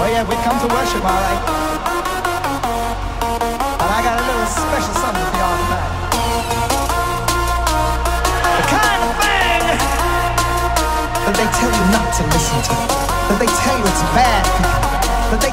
Oh, yeah, we come to worship, all right. And I got a little special something for y'all tonight. The kind of that they tell you not to listen to, that they tell you it's bad, that they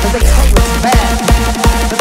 The bass hate us bad.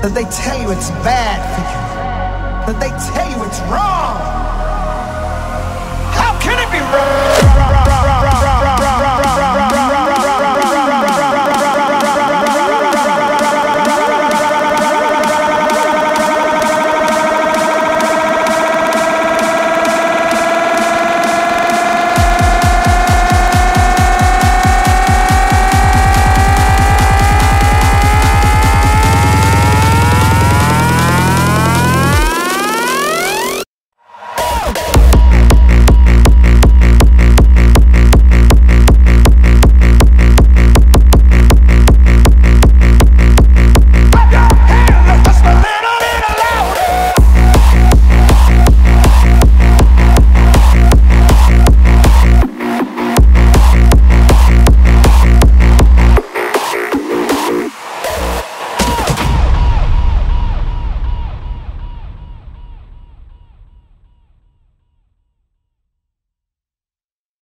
How tell you it's wrong?